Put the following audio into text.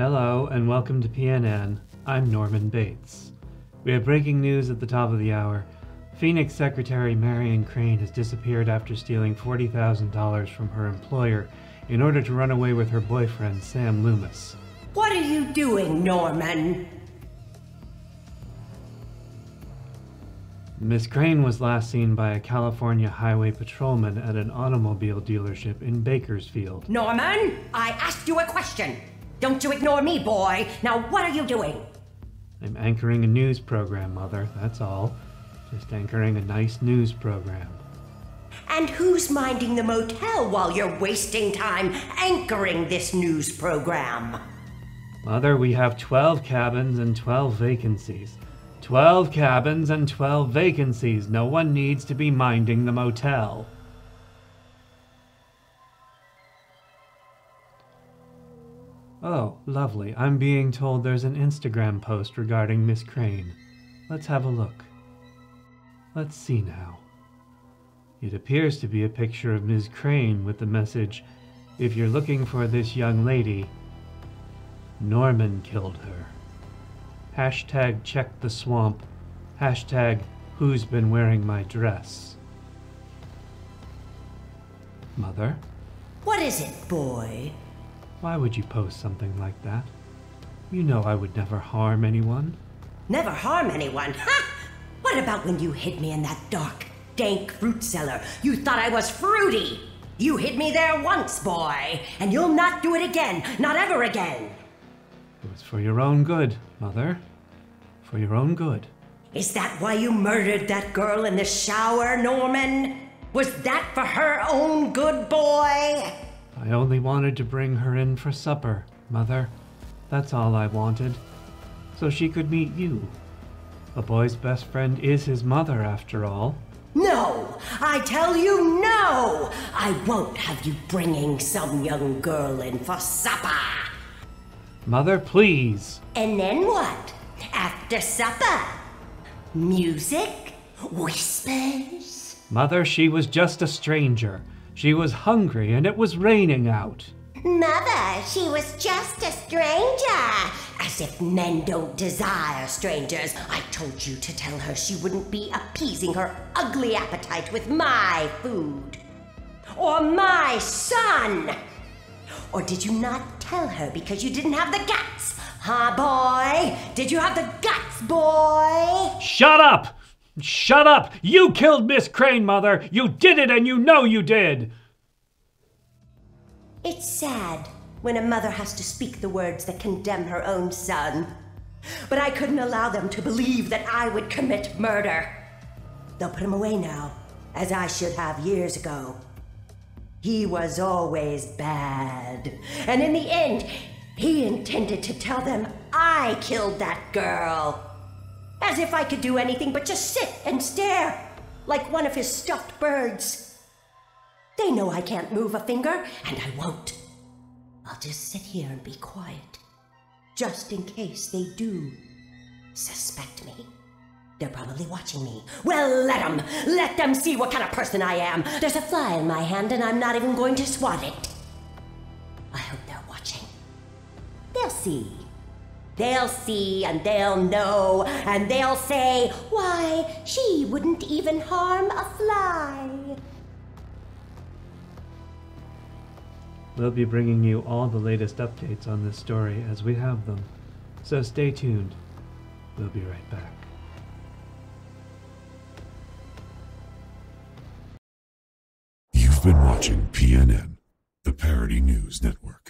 Hello and welcome to PNN. I'm Norman Bates. We have breaking news at the top of the hour. Phoenix Secretary Marion Crane has disappeared after stealing $40,000 from her employer in order to run away with her boyfriend, Sam Loomis. What are you doing, Norman? Miss Crane was last seen by a California highway patrolman at an automobile dealership in Bakersfield. Norman, I asked you a question. Don't you ignore me, boy. Now, what are you doing? I'm anchoring a news program, Mother, that's all. Just anchoring a nice news program. And who's minding the motel while you're wasting time anchoring this news program? Mother, we have 12 cabins and 12 vacancies. 12 cabins and 12 vacancies. No one needs to be minding the motel. Oh, lovely. I'm being told there's an Instagram post regarding Miss Crane. Let's have a look. Let's see now. It appears to be a picture of Ms. Crane with the message, If you're looking for this young lady, Norman killed her. Hashtag check the swamp. Hashtag who's been wearing my dress. Mother, What is it, boy? why would you post something like that? You know I would never harm anyone. Never harm anyone. Ha! What about when you hid me in that dark, dank fruit cellar? You thought I was fruity. You hid me there once, boy, and you'll not do it again. Not ever again. It was for your own good, Mother. For your own good. Is that why you murdered that girl in the shower, Norman? Was that for her own good, boy? I only wanted to bring her in for supper, Mother. That's all I wanted. So she could meet you. A boy's best friend is his mother, after all. No! I tell you no! I won't have you bringing some young girl in for supper! Mother, please! And then what? After supper? Music? Whispers? Mother, she was just a stranger. She was hungry and it was raining out. Mother, she was just a stranger. As if men don't desire strangers. I told you to tell her she wouldn't be appeasing her ugly appetite with my food. Or my son. Or did you not tell her because you didn't have the guts? Huh, boy? Did you have the guts, boy? Shut up! Shut up! You killed Miss Crane, Mother! You did it and you know you did! It's sad when a mother has to speak the words that condemn her own son. But I couldn't allow them to believe that I would commit murder. They'll put him away now, as I should have years ago. He was always bad. And in the end, he intended to tell them I killed that girl. As if I could do anything but just sit and stare, like one of his stuffed birds. They know I can't move a finger, and I won't. I'll just sit here and be quiet, just in case they do suspect me. They're probably watching me. Well, let them! Let them see what kind of person I am! There's a fly in my hand, and I'm not even going to swat it. I hope they're watching. They'll see. They'll see and they'll know, and they'll say, Why, she wouldn't even harm a fly. We'll be bringing you all the latest updates on this story as we have them. So stay tuned. We'll be right back. You've been watching PNN, the Parody News Network.